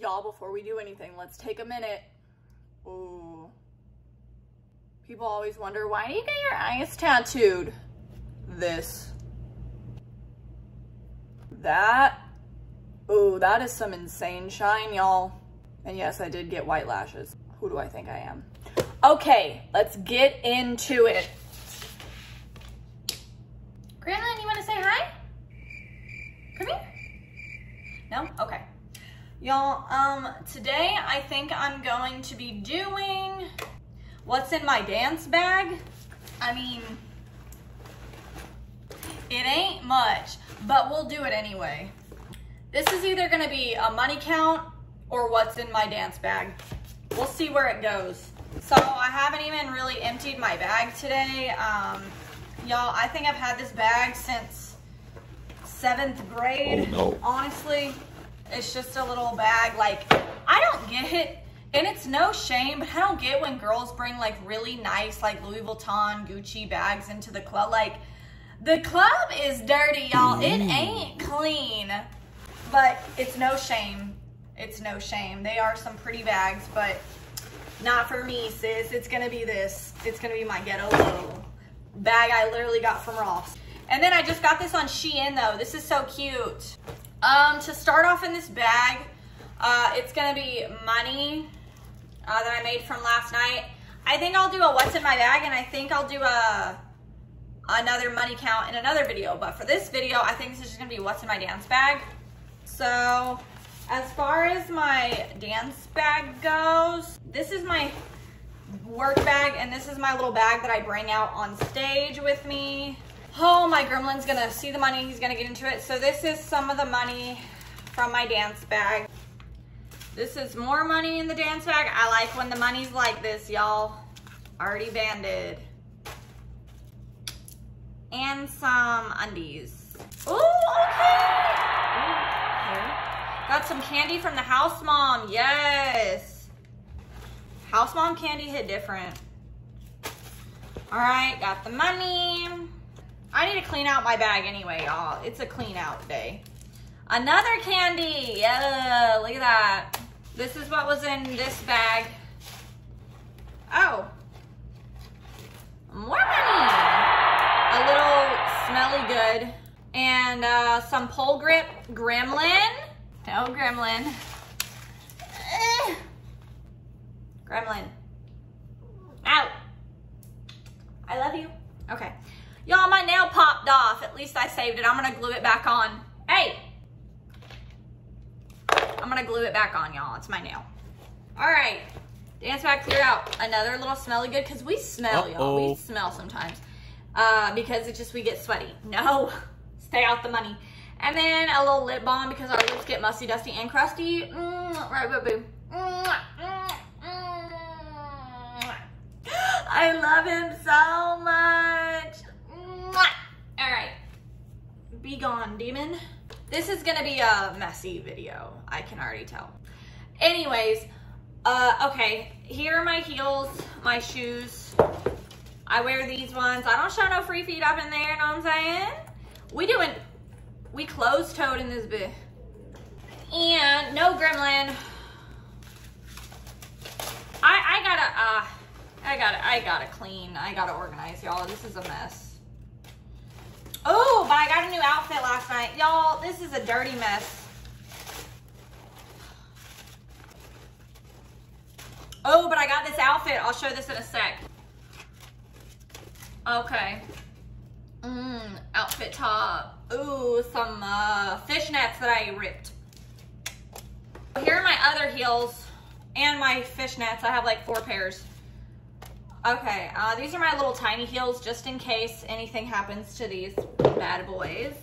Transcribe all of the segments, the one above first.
Y'all, before we do anything, let's take a minute. Ooh. People always wonder, why do you get your eyes tattooed? This. That. Ooh, that is some insane shine, y'all. And yes, I did get white lashes. Who do I think I am? Okay, let's get into it. Grandma, you want to say hi? Come here. No? Okay. Y'all, um, today I think I'm going to be doing what's in my dance bag. I mean, it ain't much, but we'll do it anyway. This is either gonna be a money count or what's in my dance bag. We'll see where it goes. So I haven't even really emptied my bag today. Um, Y'all, I think I've had this bag since seventh grade, Oh, no. honestly. It's just a little bag. Like, I don't get it. And it's no shame, but I don't get when girls bring like really nice, like Louis Vuitton, Gucci bags into the club. Like, the club is dirty, y'all. It mm. ain't clean. But it's no shame. It's no shame. They are some pretty bags, but not for me, sis. It's gonna be this. It's gonna be my ghetto low bag I literally got from Ross. And then I just got this on Shein though. This is so cute. Um, to start off in this bag, uh, it's gonna be money uh, that I made from last night. I think I'll do a what's in my bag and I think I'll do a another money count in another video. But for this video, I think this is just gonna be what's in my dance bag. So as far as my dance bag goes, this is my work bag and this is my little bag that I bring out on stage with me. Oh, my gremlin's gonna see the money, he's gonna get into it. So this is some of the money from my dance bag. This is more money in the dance bag. I like when the money's like this, y'all. Already banded. And some undies. Ooh, okay. Okay. Got some candy from the house mom, yes. House mom candy hit different. All right, got the money. I need to clean out my bag anyway, y'all. It's a clean out day. Another candy, yeah, look at that. This is what was in this bag. Oh, more money. A little smelly good. And uh, some pole grip gremlin. No gremlin. Gremlin. Out. I love you. Okay. Y'all, my nail popped off. At least I saved it. I'm going to glue it back on. Hey. I'm going to glue it back on, y'all. It's my nail. All right. Dance back, clear out. Another little smelly good because we smell, y'all. We smell sometimes. Uh, because it's just we get sweaty. No. Stay out the money. And then a little lip balm because our lips get musty, dusty, and crusty. Mm, right, boo boo. Mm, mm, mm. I love him so much. All right. Be gone, demon. This is gonna be a messy video. I can already tell. Anyways, uh, okay. Here are my heels, my shoes. I wear these ones. I don't show no free feet up in there, know what I'm saying? We doing, we closed-toed in this bit. And no gremlin. I, I gotta, uh, I gotta, I gotta clean. I gotta organize, y'all. This is a mess. I got a new outfit last night. Y'all, this is a dirty mess. Oh, but I got this outfit. I'll show this in a sec. Okay. Mmm, outfit top. Ooh, some uh, fishnets that I ripped. Here are my other heels and my fishnets. I have like four pairs. Okay, uh, these are my little tiny heels just in case anything happens to these bad boys.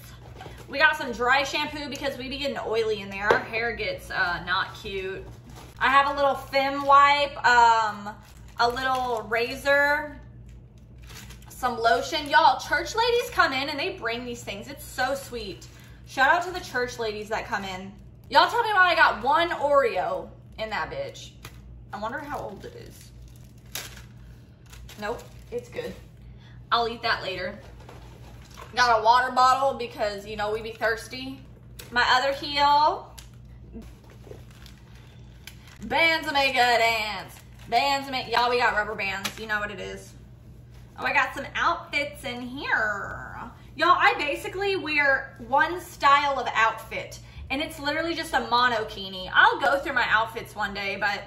We got some dry shampoo because we be getting oily in there. Our hair gets uh, not cute. I have a little Fem wipe, um, a little razor, some lotion. Y'all, church ladies come in and they bring these things. It's so sweet. Shout out to the church ladies that come in. Y'all tell me why I got one Oreo in that bitch. I wonder how old it is. Nope, it's good. I'll eat that later. Got a water bottle because, you know, we be thirsty. My other heel. Bands make a dance. Bands make, y'all, we got rubber bands. You know what it is. Oh, I got some outfits in here. Y'all, I basically wear one style of outfit and it's literally just a monokini. I'll go through my outfits one day, but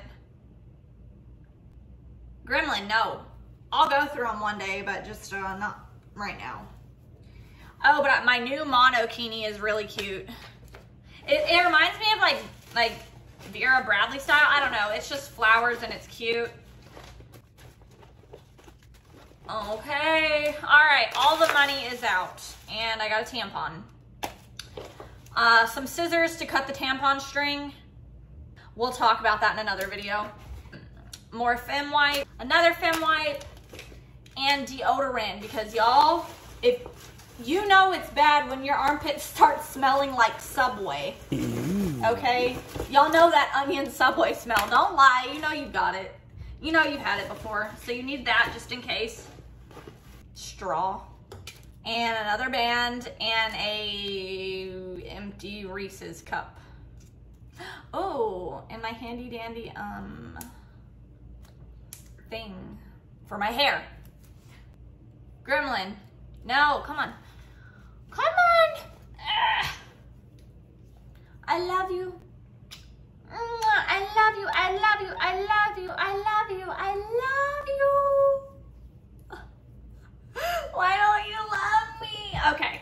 Gremlin, no. I'll go through them one day, but just uh, not right now. Oh, but my new monokini is really cute. It, it reminds me of like like Vera Bradley style. I don't know. It's just flowers and it's cute. Okay. All right. All the money is out. And I got a tampon. Uh, some scissors to cut the tampon string. We'll talk about that in another video. More Fem wipe. Another Fem wipe. And deodorant. Because y'all, if you know it's bad when your armpits start smelling like Subway. Okay? Y'all know that onion Subway smell. Don't lie. You know you've got it. You know you've had it before. So you need that just in case straw and another band and a empty Reese's cup. Oh, and my handy dandy um thing for my hair. Gremlin. No, come on. Come on. Ah. Ugh. I love you. I love you. I love you. I love you. I love you. I love you. Why don't you love me? Okay.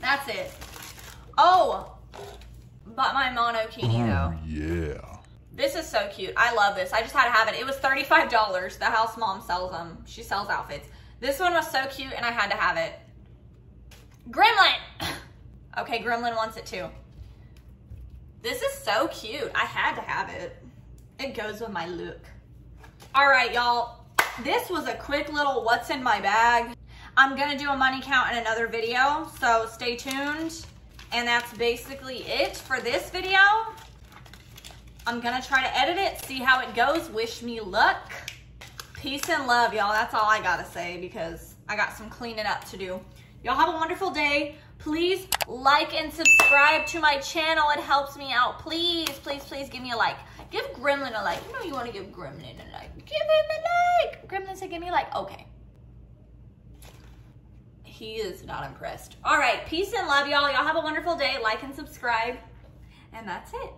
That's it. Oh, but my monokini oh, though. Yeah. This is so cute. I love this. I just had to have it. It was $35. The house mom sells them. She sells outfits. This one was so cute and I had to have it. Gremlin. okay, Gremlin wants it too. This is so cute. I had to have it. It goes with my look. All right, y'all this was a quick little what's in my bag. I'm gonna do a money count in another video, so stay tuned. And that's basically it for this video. I'm gonna try to edit it, see how it goes. Wish me luck. Peace and love, y'all. That's all I gotta say because I got some cleaning up to do. Y'all have a wonderful day. Please like and subscribe to my channel. It helps me out. Please, please, please give me a like. Give Gremlin a like. You know you want to give Gremlin a like. Give him a like. Gremlin said give me a like. Okay. He is not impressed. All right. Peace and love, y'all. Y'all have a wonderful day. Like and subscribe. And that's it.